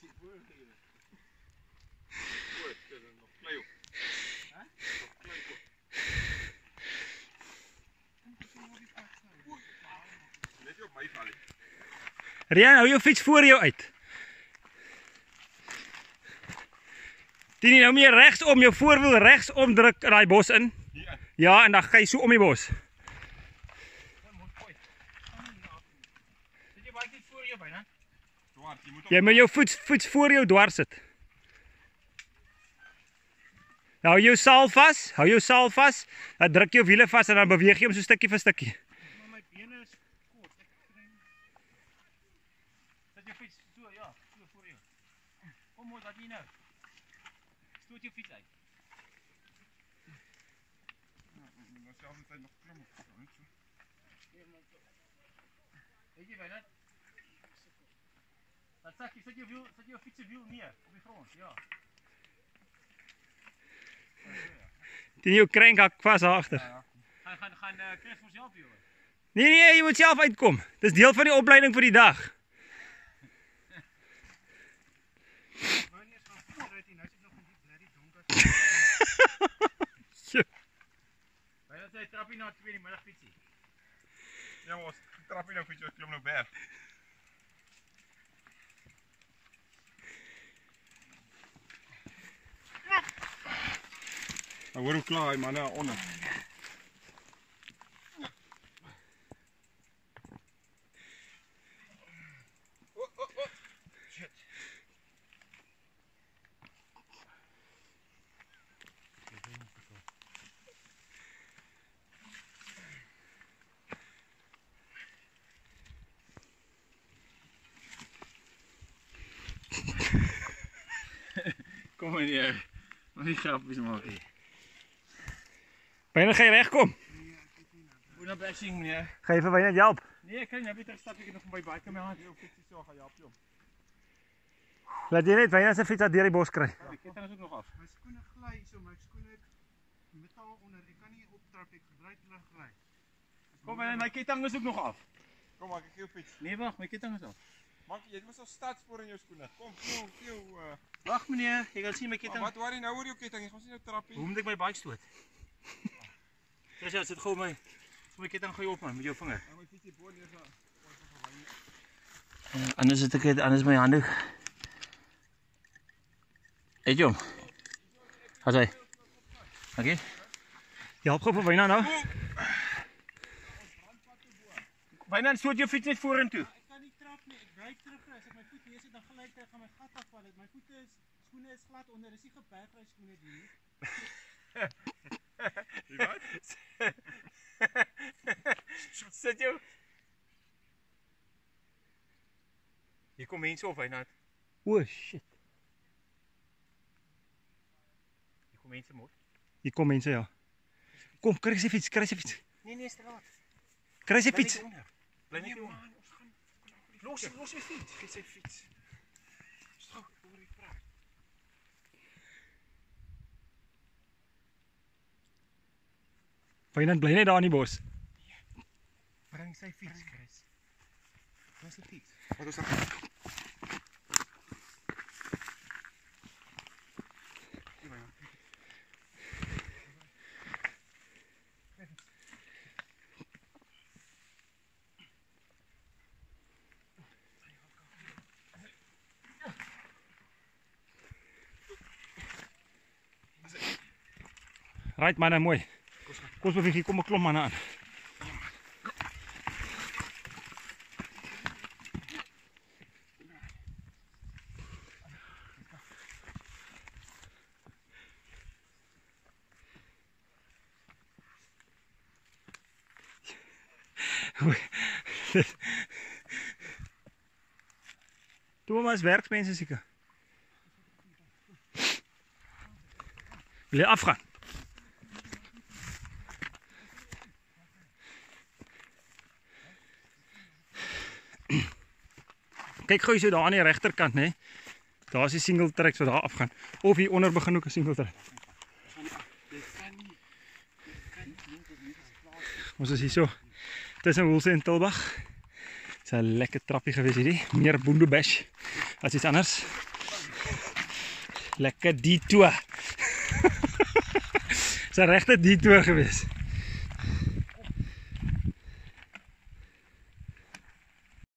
as jy voorgee. O, dit is nog klei op. Hè? Nog klei op. Net op my val. Rian, hou jou fiets voor jou uit. Tini, nou jy regs om jou voorwiel regs omdruk in daai bos in. Hier. Ja, en dan gaan jy so om die bos. Sit jy baie net voor jou byna? Swart, jy moet op. Jy moet jou voet voet voor jou dwars sit. Nou hou jou saal vas, hou jou saal vas. Dan druk jou wiele vas en dan beweeg jy hom so stukkie vir stukkie. Maar my bene is kort. Ek kry Sit jou fiets so, ja, so voor jou. Kom ons, wat jy nou? Stoot jou fiets uit. Maar selfs as hy nog klim op. so, net so. Weet jy byna? Dat sak jy sit jou wiel, sit jou fiets se wiel neer op die grond, ja. Tini jou krank hak vas daar agter. Gaan gaan gaan uh, Chris vir self jou. Nee nee, jy moet self uitkom. Dis deel van die opleiding vir die dag. Eens gaan vooruit nie, nou sit nog in die blerrie donker. Byna sy trappie na 2 in die middag fietsie. Ja, ons trap nie nou vir jou klim nou berg. Nou hoor hoe klaar hy man daar onder. O, o, o. Shit. Kom meneer. Moet nie grappies maak nie. Byna gaan jy regkom. Moet nou bashing meneer. Gaan jy vir byna help? Nee, ek kan nou beter stap ek nog by baie my hand. Jou fietsie so gaan jy help jou. Laat jy net byna se fiets uit deur die bos kry. Die ketting is ook nog af. My skoene gly so, my skoene het metaal onder. Ek kan nie optrap ek gebruik hulle gly. Kom meneer, my ketting is ook nog af. Kom maar, ek gee jou fiets. Nee wag, my ketting is af. Man, jy het mos al stadspoor in jou skoene. Kom, gee jou, gee jou uh, Wag meneer, jy kan sien my Maar ketting. wat worry nou oor jou ketting? Jy gaan sien jou trappie. Hoe moet ek my bike stoot? Dis ja, sit gou my. So my ketting gou op man met jou vinger. Nou my fietsie bo neer so. Uh, anders het ek dit anders my hande. Het jy hom? Wat hy? Okay. Jy help gou vir byna nou. Byna stoot jou fiets net vorentoe. Ek kan nie trap nie. Ek ry terug as ek my voet hier sit dan gelyk dit gaan my gat afval. My voete is skoene is glad onder. Dis nie gebergry skoene die nie. Jy wat? Sit jou. Hier kom mense op byna. O shit. Hier kom mense mos. Hier kom mense ja. Kom, kry sy fiets, kry sy fiets. Nee nee, straat. Kry sy fiets. Bly net onder. man, ons gaan los los sy fiets. Gee sy fiets. Byna bly net daar in die bos. Bring sy fiets, Chris. Dis sy fiets. Wat ons dan Right manne, mooi. Kom ons beweeg hier, kom 'n klomp manne aan. Toe maar as werksmense seker. Wil jy afgaan? Kyk gou so daar aan die regterkant nê. Daar's die single track wat daar afgaan. Of hier onder begin ook 'n single track. Ons is hier so tussen Woelse en Tilbag. Dit's 'n lekker trappie gewees hierdie. Meer boondobash as iets anders. Lekker detour. Dis 'n regte detour geweest.